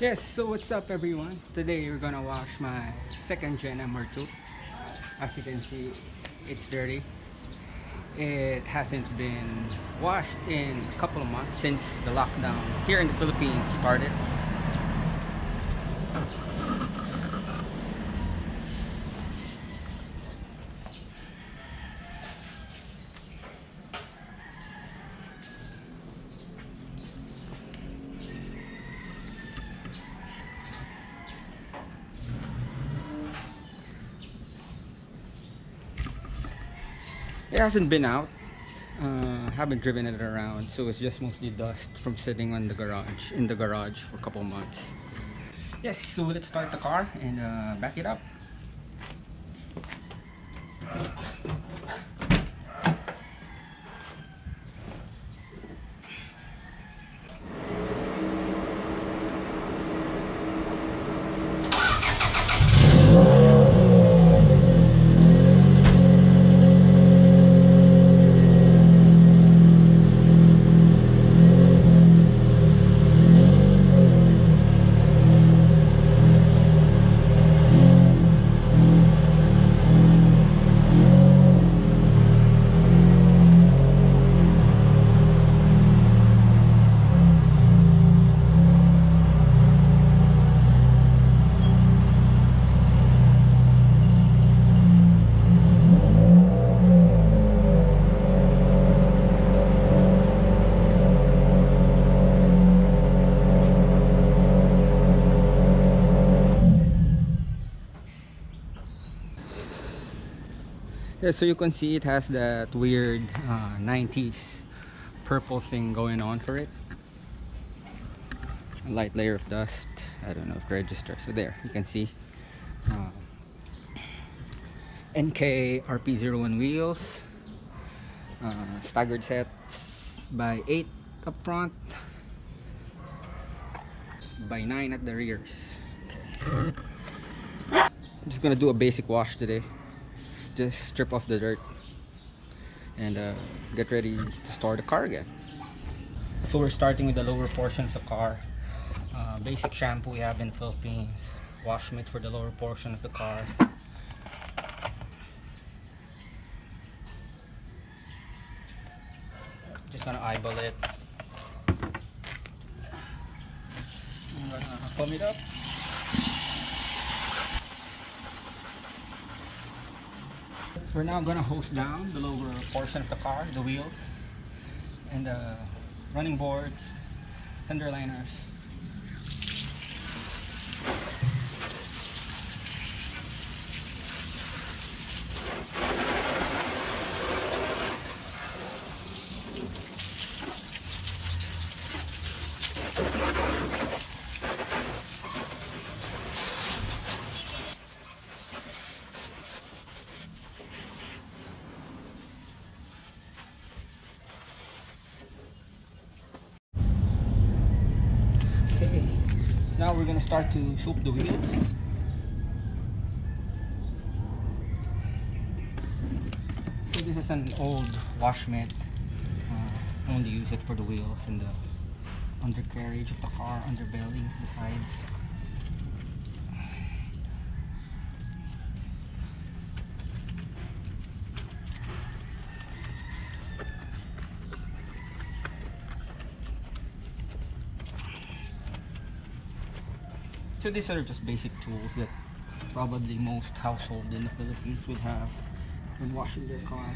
Yes, so what's up everyone? Today we're gonna wash my second gen MR2. As you can see, it's dirty. It hasn't been washed in a couple of months since the lockdown here in the Philippines started. It hasn't been out. Uh, haven't driven it around, so it's just mostly dust from sitting on the garage in the garage for a couple months. Yes, so let's start the car and uh, back it up. Yeah, so you can see it has that weird uh, 90s purple thing going on for it. A light layer of dust. I don't know if register. So there, you can see. Uh, Enkei RP01 wheels. Uh, staggered sets by 8 up front. By 9 at the rears. I'm just gonna do a basic wash today just strip off the dirt and uh, get ready to start the car again. So we're starting with the lower portion of the car. Uh, basic shampoo we have in Philippines. Wash mitt for the lower portion of the car. Just gonna eyeball it. I'm gonna foam it up We're now gonna hose down the lower uh, portion of the car, the wheels, and the running boards, fender liners. Okay, now we're gonna start to soap the wheels. So this is an old wash mitt. Uh, only use it for the wheels and the undercarriage of the car, underbelly, the sides. So these are just basic tools that probably most household in the Philippines would have when washing their car.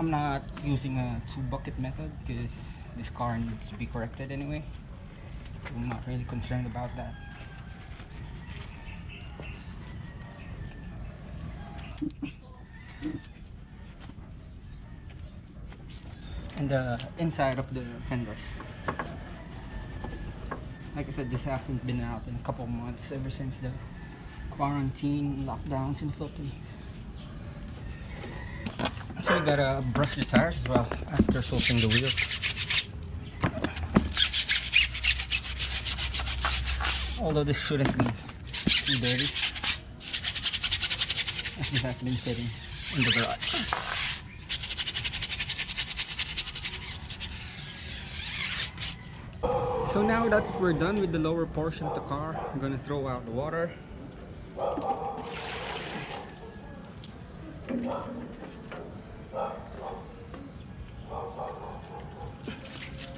I'm not using a two bucket method because this car needs to be corrected anyway. I'm not really concerned about that. And the inside of the fenders. Like I said, this hasn't been out in a couple months ever since the quarantine lockdowns in the Philippines. So we gotta brush the tires as well after soaking the wheels. Although this shouldn't be too dirty. As this has been sitting in the garage. So now that we're done with the lower portion of the car, I'm gonna throw out the water.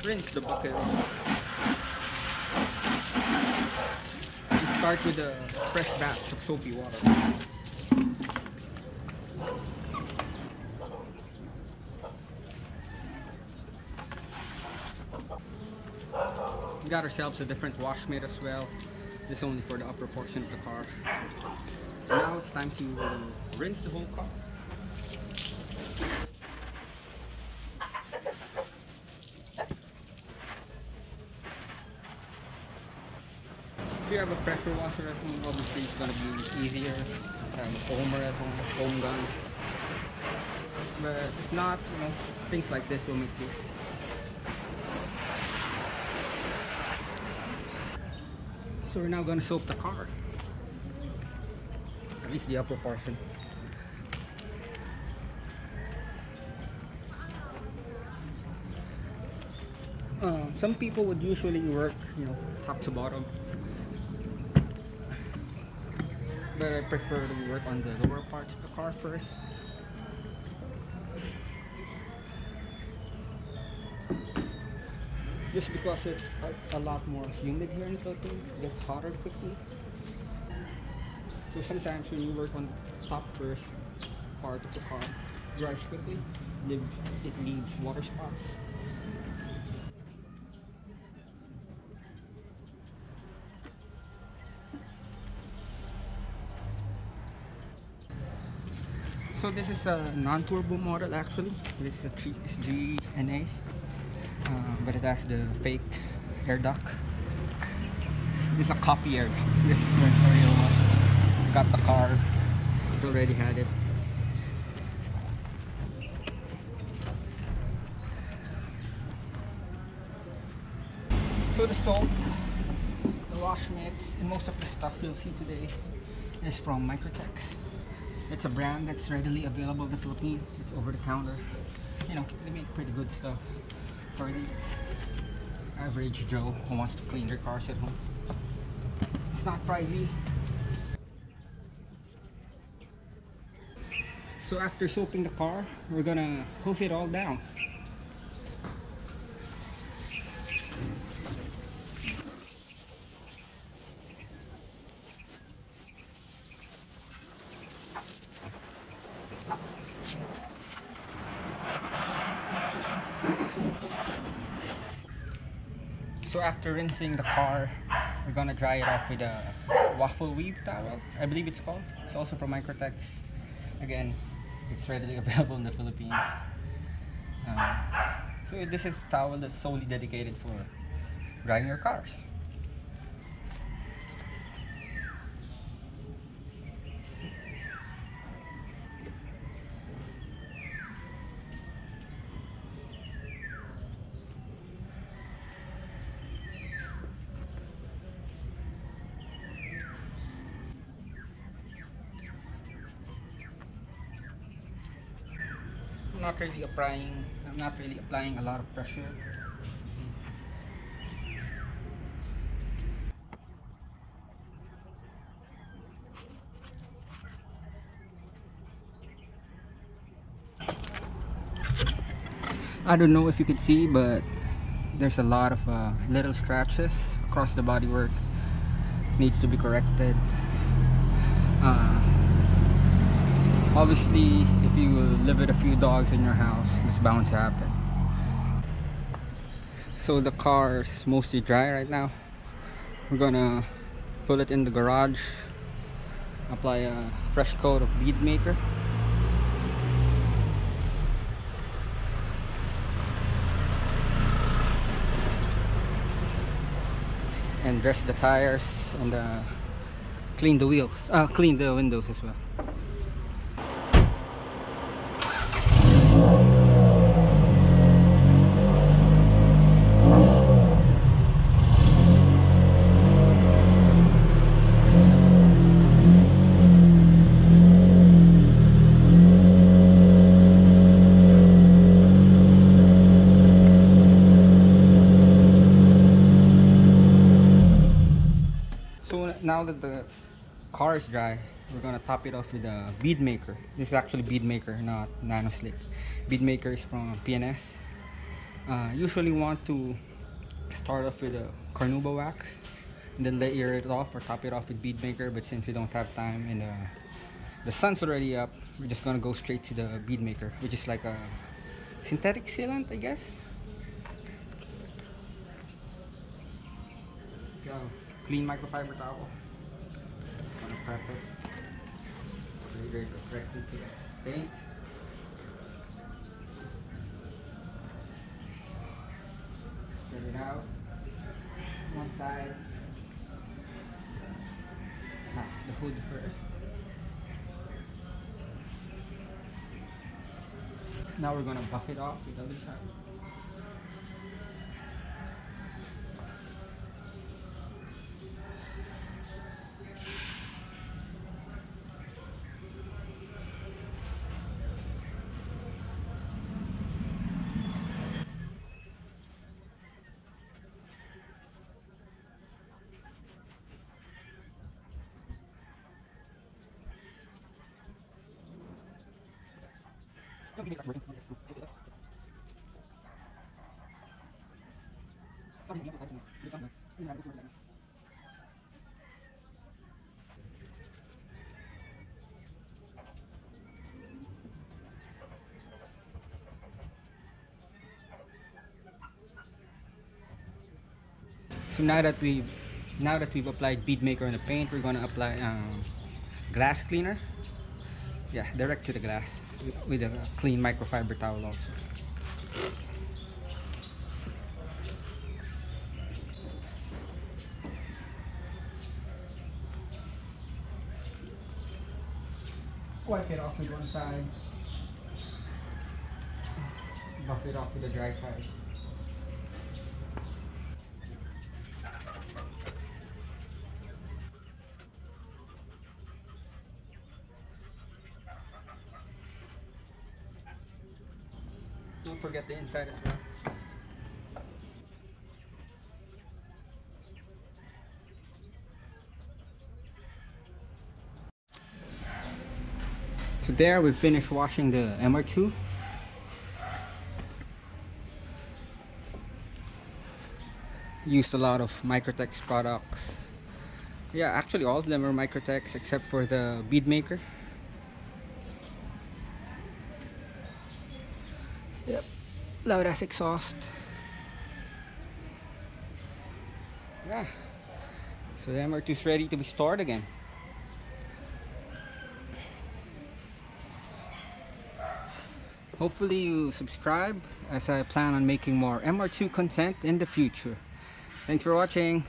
Rinse the bucket And start with a fresh batch of soapy water. Got ourselves a different wash mitt as well. This only for the upper portion of the car. Now it's time to rinse the whole car. If you have a pressure washer at home, obviously it's gonna be easier. A foamer at home, foam gun. But if not, you know, things like this will make you So we're now gonna soap the car. At least the upper portion. Uh, some people would usually work, you know, top to bottom. But I prefer to work on the lower parts of the car first. Just because it's a, a lot more humid here in Philippines, it gets hotter quickly. So sometimes when you work on top first part of the car, dries quickly, leaves, it leaves water spots. So this is a non-turbo model actually. This is a 3 it's GNA, but it has the fake air duct. This is a copy. This is real one. Got the car. It already had it. So the soap, the wash mitts, and most of the stuff you'll see today is from Microtex. It's a brand that's readily available in the Philippines. It's over the counter. You know, they make pretty good stuff for the average Joe who wants to clean their cars at home. It's not pricey. So after soaping the car, we're gonna hose it all down. So after rinsing the car, we're gonna dry it off with a waffle weave towel. I believe it's called. It's also from Microtex. Again, it's readily available in the Philippines. Um, so this is towel that's solely dedicated for drying your cars. Not really applying I'm not really applying a lot of pressure. I don't know if you could see but there's a lot of uh, little scratches across the bodywork needs to be corrected uh, obviously you live with a few dogs in your house it's bound to happen so the car is mostly dry right now. We're gonna put it in the garage apply a fresh coat of bead maker. And dress the tires and uh, clean the wheels uh, clean the windows as well now that the car is dry, we're gonna top it off with a bead maker. This is actually bead maker, not nano slick. Bead maker is from P&S. Uh, usually want to start off with a carnauba wax and then layer it off or top it off with bead maker but since we don't have time and uh, the sun's already up we're just gonna go straight to the bead maker which is like a synthetic sealant I guess Go. clean microfiber towel directly to the it out one side the hood first now we're gonna buff it off with the other side So now that we've now that we've applied bead maker on the paint, we're gonna apply um, glass cleaner. Yeah, direct to the glass with a clean microfiber towel also. Wipe it off with one side. Buff it off with a dry side. Don't forget the inside as well. So there we finished washing the MR2. Used a lot of Microtex products. Yeah, actually all of them are Microtex except for the bead maker. Yep, loud as exhaust. Yeah, so the MR2 is ready to be stored again. Hopefully you subscribe as I plan on making more MR2 content in the future. Thanks for watching.